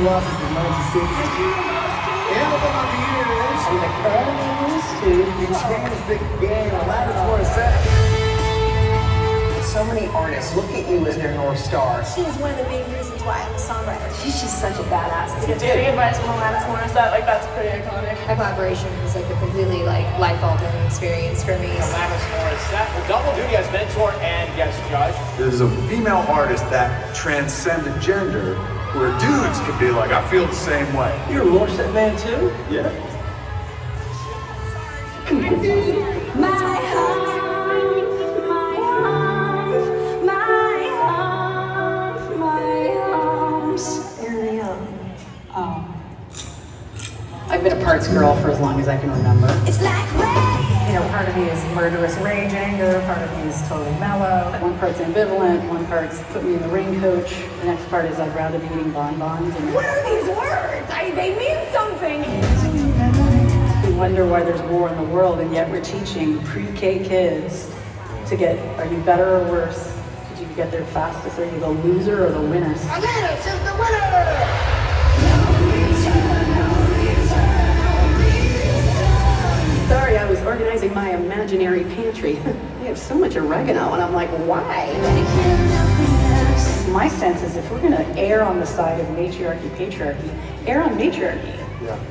York since 96. Album of the years. And the Cardinals too. Changed the game. Alanis Morissette. So many artists look at you as their North Star. She is one of the big reasons why I'm a songwriter. She's just such a badass. To get free advice from Alanis Morissette, like that's pretty iconic. That collaboration was like a completely like life-altering experience for me. Alanis Morissette will double duty as mentor and guest judge. There's a female artist that transcended gender where dudes can be like, I feel the same way. You're a Morissette man too? Yeah. My heart, my arms, my arms, my arms. There they are. Oh. Um, I've been a parts girl for as long as I can remember. It's like rain. You know, part of me is murderous rage anger, part of me is totally mellow. One part's ambivalent, one part's put me in the rain coach, the next part is I'd rather be eating bonbons. And What are these words? I, they mean something. we wonder why there's war in the world, and yet we're teaching pre-K kids to get, are you better or worse? Did you get there fastest? Are you the loser or the winner? Is the winner. We have so much oregano, and I'm like, why? My sense is if we're going to err on the side of matriarchy, patriarchy, err on matriarchy.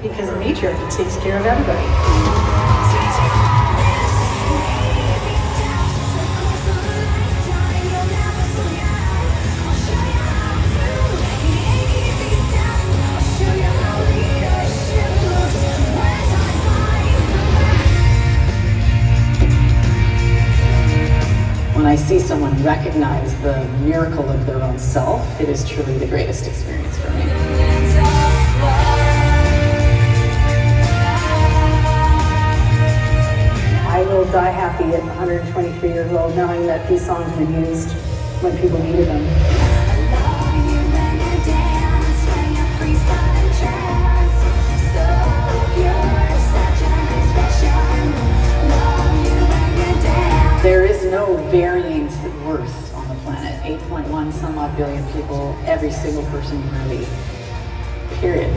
Because matriarchy takes care of everybody. See someone recognize the miracle of their own self, it is truly the greatest experience for me. I will die happy at 123 years old knowing that these songs were used when people needed them. 8.1 some odd billion people, every single person worthy. Period.